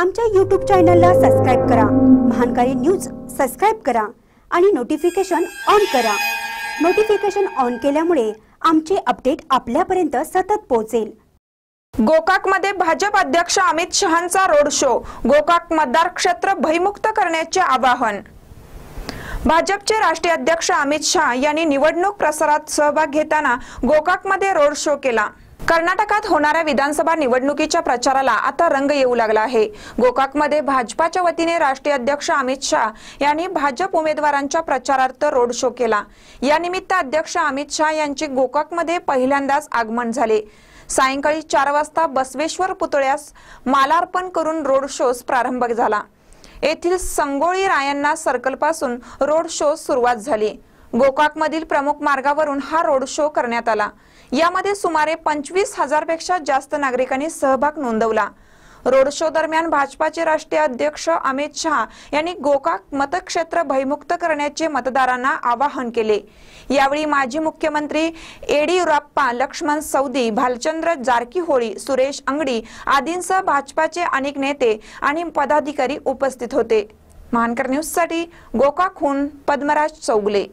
आमच्या यूट्यूब चॅनलला सबस्क्राईब करा. महानकारी न्यूज सबस्क्राईब करा आणि नोटिफिकेशन ऑन करा. नोटिफिकेशन ऑन केल्यामुळे आमचे अपडेट आपल्यापर्यंत सतत पोहोचेल. गोकाकमध्ये भाजप अध्यक्ष अमित शहांचा रोड शो. गोकाक मतदार क्षेत्र भयमुक्त करण्याचे आवाहन. भाजपचे राष्ट्रीय अध्यक्ष अमित शहा यांनी निवडणूक प्रसारात सहभाग घेताना गोकाकमध्ये रोड शो केला. कर्नाटकात होणाऱ्या विधानसभा निवडणुकीच्या प्रचाराला आता रंग येऊ लागला आहे. गोकाकमध्ये भाजपाच्या वतीने राष्ट्रीय अध्यक्ष अमित शहा यांनी भाजप उमेदवारांच्या प्रचारार्थ रोड शो केला. यानिमित्त अध्यक्ष अमित शहा यांचे गोकाकमध्ये पहिल्यांदाच आगमन झाले. सायंकाळी चार वाजता बसवेश्वर पुतळ्यास मालार्पण करून रोड शोस प्रारंभ झाला. येथील संगोळी रायांना सर्कलपासून रोड शो सुरुवात झाली. गोकाकमधील प्रमुख मार्गावरून हा रोड शो करण्यात आला. यामध्ये सुमारे पंचवीस हजारपेक्षा जास्त नागरिकांनी सहभाग नोंदवला. रोड शो दरम्यान भाजपाचे राष्ट्रीय अध्यक्ष अमित शहा यांनी गोकाक मतक्षेत्र भयमुक्त करण्याचे मतदारांना आवाहन केले. यावेळी माजी मुख्यमंत्री येडियुराप्पा लक्ष्मण सौदी भालचंद्र जारकीहोळी सुरेश अंगडी आदींसह भाजपाचे अनेक नेते आणि पदाधिकारी उपस्थित होते. महानकर न्यूजसाठी गोकाकहून पद्मराज चौगले.